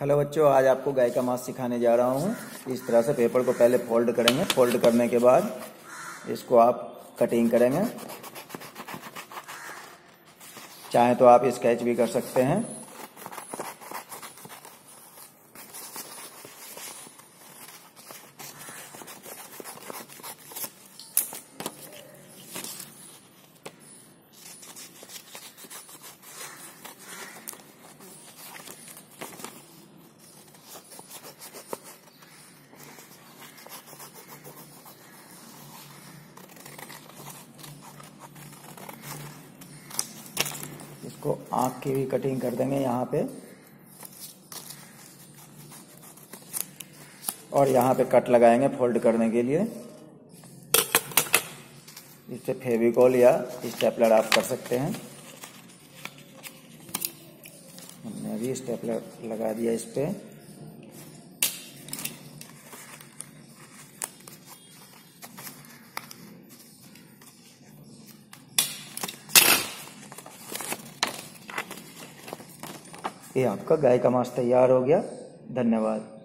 Hello बच्चों, आज आपको गाय का मांस सिखाने जा रहा हूँ। इस तरह से पेपर को पहले फोल्ड करेंगे। फोल्ड करने के बाद इसको आप कटिंग करेंगे। चाहे तो आप स्केच भी कर सकते हैं। इसको आँख की भी कटिंग कर देंगे यहाँ पे। और यहाँ पे कट लगाएँगे फोल्ड करने के लिए। इससे फेविकोल या स्टेपलर आप कर सकते हैं। हमने अभी स्टेपलर लगा दिया इस पर ये आपका गाय का मांस तैयार हो गया। धन्यवाद।